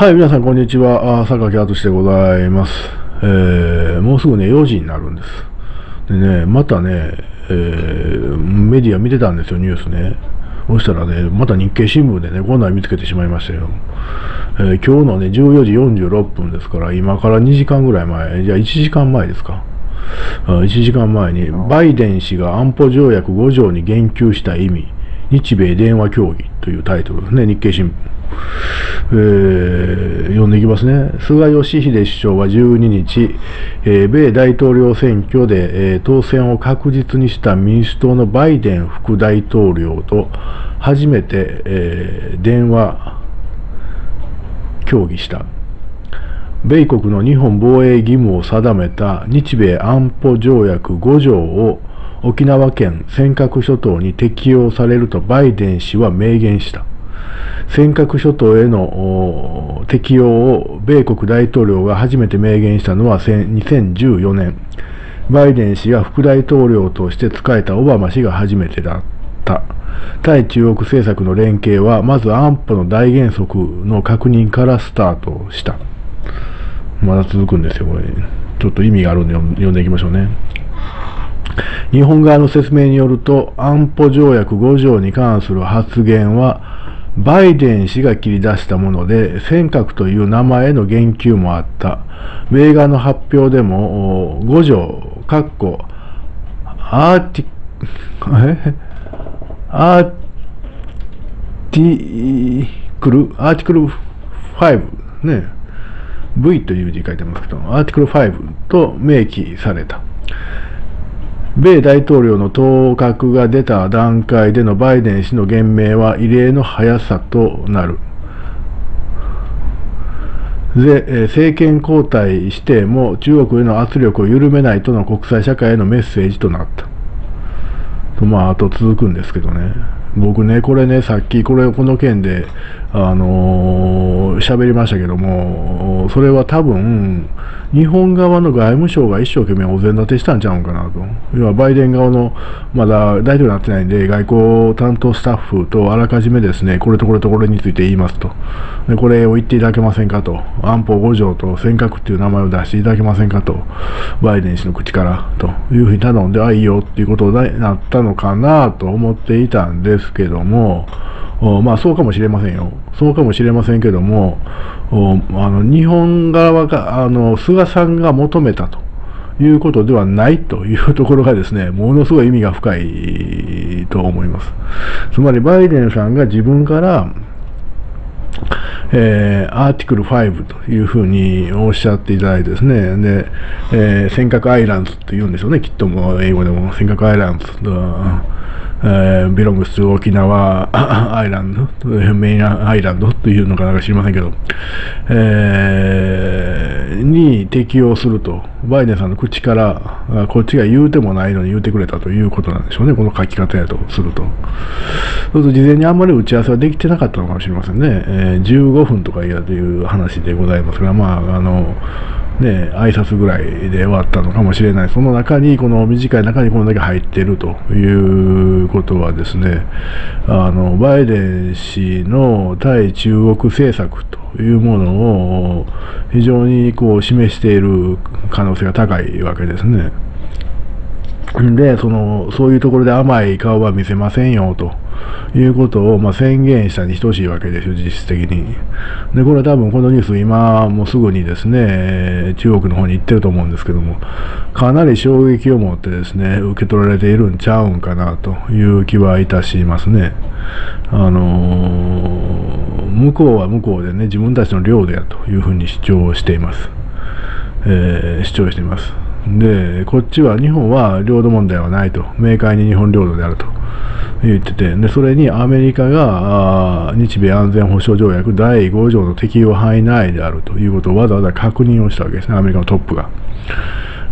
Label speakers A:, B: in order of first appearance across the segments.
A: はい、皆さん、こんにちは。坂木敦でございます。えー、もうすぐね、4時になるんです。でね、またね、えー、メディア見てたんですよ、ニュースね。そしたらね、また日経新聞でね、こんなん見つけてしまいましたよ。えー、今日のね、14時46分ですから、今から2時間ぐらい前、じゃあ1時間前ですか。1時間前に、バイデン氏が安保条約5条に言及した意味、日米電話協議というタイトルですね、日経新聞。えー、読んでいきますね。菅義偉首相は12日、えー、米大統領選挙で、えー、当選を確実にした民主党のバイデン副大統領と初めて、えー、電話協議した。米国の日本防衛義務を定めた日米安保条約5条を沖縄県尖閣諸島に適用されるとバイデン氏は明言した。尖閣諸島への適用を米国大統領が初めて明言したのは2014年。バイデン氏が副大統領として仕えたオバマ氏が初めてだった。対中国政策の連携は、まず安保の大原則の確認からスタートした。まだ続くんですよ、これ。ちょっと意味があるんで読んでいきましょうね。日本側の説明によると、安保条約5条に関する発言は、バイデン氏が切り出したもので、尖閣という名前の言及もあった。米側の発表でも、5条、括弧、アーティ、え？アーティクル、アーティクル5、ね、V という字書いてますけど、アーティクル5と明記された。米大統領の当確が出た段階でのバイデン氏の言明は異例の速さとなる。で、政権交代しても中国への圧力を緩めないとの国際社会へのメッセージとなった。とまあ、あと続くんですけどね。僕ね、これね、さっきこれ、この件で、あのー、喋りましたけども、それは多分、日本側の外務省が一生懸命お膳立てしたんちゃうんかなと。要は、バイデン側の、まだ大統領になってないんで、外交担当スタッフとあらかじめですね、これとこれとこれについて言いますと。でこれを言っていただけませんかと。安保5条と尖閣っていう名前を出していただけませんかと。バイデン氏の口から、というふうに頼んで、あ、いいよっていうことになったのかなと思っていたんですですけども、まあそうかもしれませんよ。そうかもしれませんけども、あの日本側が、あの菅さんが求めたということではないというところがですね、ものすごい意味が深いと思います。つまりバイデンさんが自分から、え、アーティクル5というふうにおっしゃっていただいてですね、で、えー、尖閣アイランズと言うんでしょうね、きっとも英語でも。尖閣アイランズと、えー、ビロングス沖縄アイランド、メインアイランドというのかなんか知りませんけど、えー、に適用すると、バイデンさんの口から、こっちが言うてもないのに言うてくれたということなんでしょうね、この書き方やとすると。そうすると事前にあんまり打ち合わせはできてなかったのかもしれませんね。えー、15分とかいやという話でございますが、まあ、あの、ね、挨拶ぐらいで終わったのかもしれない。その中に、この短い中にこれだけ入っているということはですね、あの、バイデン氏の対中国政策というものを非常にこう示している可能性が高いわけですね。で、その、そういうところで甘い顔は見せませんよと。いうことを、まあ、宣言したに等しいわけですよ、実質的に。で、これは多分このニュース、今もすぐにですね、中国の方に行ってると思うんですけども、かなり衝撃を持ってですね、受け取られているんちゃうんかなという気はいたしますね。あのー、向こうは向こうでね、自分たちの領土やというふうに主張しています。えー、主張しています。で、こっちは日本は領土問題はないと、明快に日本領土であると。言ってて、でそれにアメリカが日米安全保障条約第5条の適用範囲内であるということをわざわざ確認をしたわけですね、アメリカのトップが。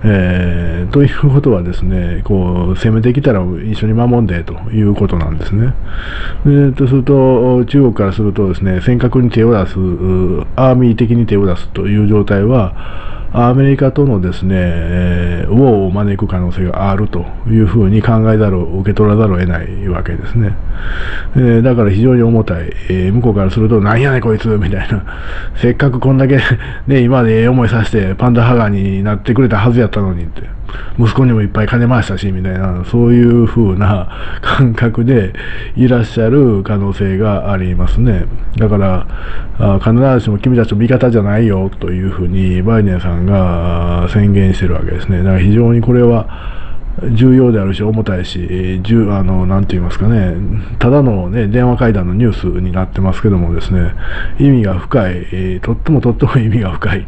A: えー、ということはですね、こう、攻めてきたら一緒に守んでということなんですね。でとすると、中国からするとですね、尖閣に手を出す、アーミー的に手を出すという状態は、アメリカとのですね、えー、ウォーを招く可能性があるというふうに考えざるを受け取らざるを得ないわけですね。えー、だから非常に重たい、えー、向こうからすると、なんやねこいつみたいな、せっかくこんだけね、今までええ思いさせてパンダハガーになってくれたはずやったのにって、息子にもいっぱい金回したし、みたいな、そういうふうな感覚でいらっしゃる可能性がありますね。だから、必ずしも君たちの味方じゃないよというふうにバイデンさんが宣言してるわけですね。だから非常にこれは重要であるし、重たいし、あの、なんて言いますかね、ただのね、電話会談のニュースになってますけどもですね、意味が深い、とってもとっても意味が深い、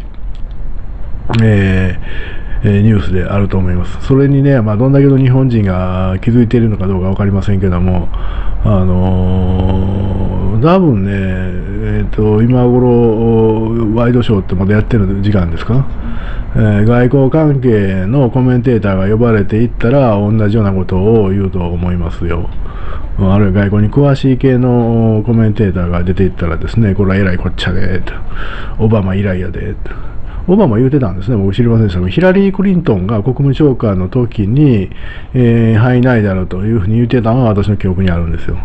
A: えー、ニュースであると思います。それにね、まあ、どんだけの日本人が気づいているのかどうか分かりませんけども、あのー、多分ね、えーと、今頃ワイドショーってまだやってる時間ですか、えー、外交関係のコメンテーターが呼ばれていったら同じようなことを言うと思いますよ。あるいは外交に詳しい系のコメンテーターが出ていったらですね、これはえらいこっちゃで、オバマ以来やで、オバマ言うてたんですね、僕知りませんでしたヒラリー・クリントンが国務長官の時に、えー、範囲内だろうというふうに言ってたのは私の記憶にあるんですよ。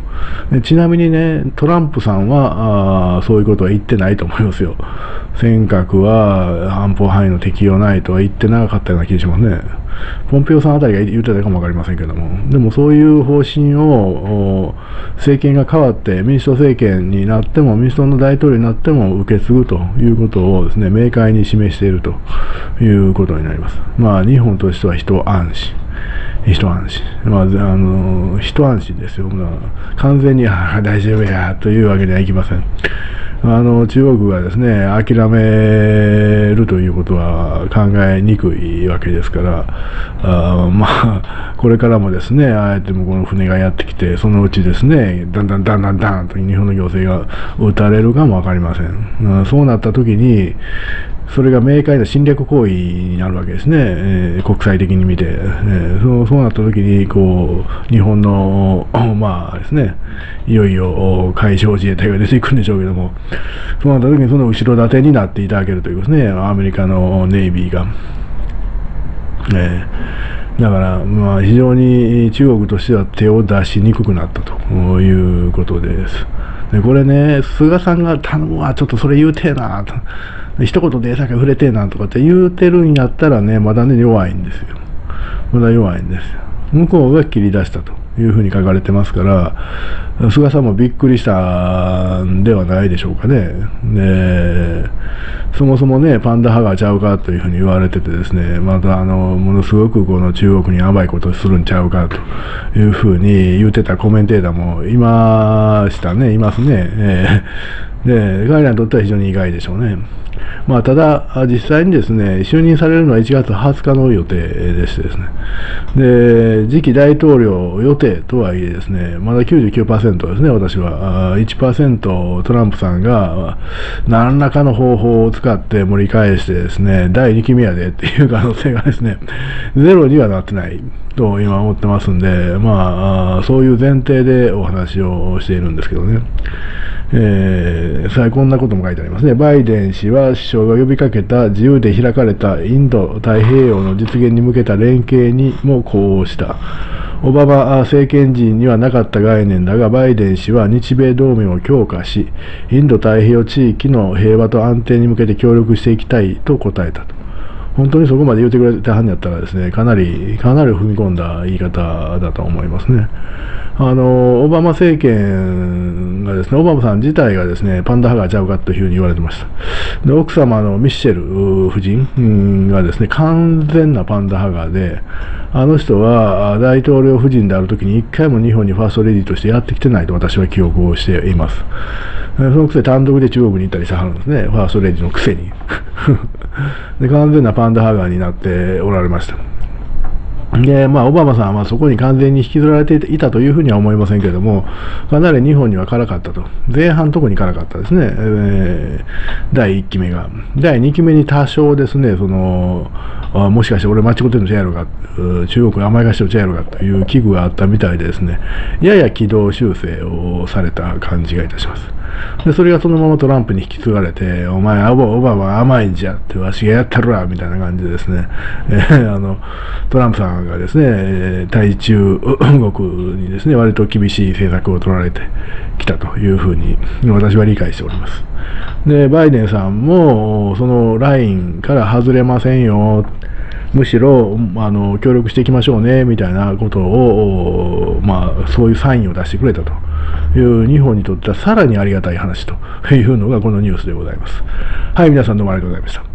A: ちなみにね、トランプさんはあそういうことは言ってないと思いますよ。尖閣は安保範囲の適用ないとは言ってなかったような気がしますね。ポンペオさんあたりが言ってたかもわかりませんけども、でもそういう方針を政権が変わって民主党政権になっても、民主党の大統領になっても受け継ぐということをですね、明快に示しているということになります。まあ、日本としては人安心。一安心。まあ、あの、一安心ですよ。まあ、完全に、大丈夫や、というわけにはいきません。あの、中国がですね、諦めるということは考えにくいわけですから、あまあ、これからもですね、あえてもこの船がやってきて、そのうちですね、だんだんだんだんだんと日本の行政が撃たれるかも分かりません、うん。そうなった時に、それが明快な侵略行為になるわけですね、えー、国際的に見て、えー、そうそうなった時にこう日本の、まあですね、いよいよ海上自衛隊が出ていくんでしょうけども、そうなった時にその後ろ盾になっていただけるということですね、アメリカのネイビーが。えー、だから、まあ、非常に中国としては手を出しにくくなったということです。でこれね、菅さんが頼むわ、ちょっとそれ言うてえなと。一言でさけ触れてえなとかって言うてるんやったらね、まだね、弱いんですよ。まだ弱いんですよ。向こうが切り出したというふうに書かれてますから、菅さんもびっくりしたんではないでしょうかね。で、そもそもね、パンダ派がちゃうかというふうに言われててですね、またあの、ものすごくこの中国に甘いことするんちゃうかというふうに言ってたコメンテーターもいましたね、いますね。えー、で、彼らにとっては非常に意外でしょうね。まあ、ただ、実際にですね、就任されるのは1月20日の予定でしてですね、で、次期大統領予定とはいえですね、まだ99%ですね、私は。1%トランプさんが何らかの方法を使って盛り返してですね、第2期目やでっていう可能性がですね、ゼロにはなってないと今思ってますんで、まあ、そういう前提でお話をしているんですけどね。えー、さあこんなことも書いてありますね。バイデン氏は首相が呼びかけた自由で開かれたインド太平洋の実現に向けた連携にも呼応した。オバマ政権時にはなかった概念だが、バイデン氏は日米同盟を強化し、インド太平洋地域の平和と安定に向けて協力していきたいと答えたと。本当にそこまで言ってくれたはんやったらですね、かなり、かなり踏み込んだ言い方だと思いますね。あの、オバマ政権がですね、オバマさん自体がですね、 panda hugger ちゃうかというふうに言われてました。で、奥様のミッシェル夫人がですね、完全な panda hugger で、あの人は大統領夫人であるときに一回も日本にファーストレディとしてやってきてないと私は記憶をしています。そのくせ単独で中国に行ったりしてはるんですね、ファーストレディのくせに。で完全な panda hugger になっておられました。で、まあ、オバマさんはそこに完全に引きずられていたというふうには思いませんけれども、かなり日本には辛かったと。前半特に辛かったですね。えー、第1期目が。第2期目に多少ですね、その、あもしかして俺間違ってるんちゃうやろか、中国甘やかしてるちゃうやろかという危惧があったみたいでですね、やや軌道修正をされた感じがいたします。で、それがそのままトランプに引き継がれて、お前、オバオバマ甘いんじゃって、わしがやったるわ、みたいな感じでですね、えー、あの、トランプさんがですね、対中国にですね、割と厳しい政策を取られてきたというふうに、私は理解しております。で、バイデンさんも、そのラインから外れませんよ、むしろあの協力していきましょうねみたいなことを、まあ、そういうサインを出してくれたという日本にとってはさらにありがたい話というのがこのニュースでございます。はい、皆さんどうもありがとうございました。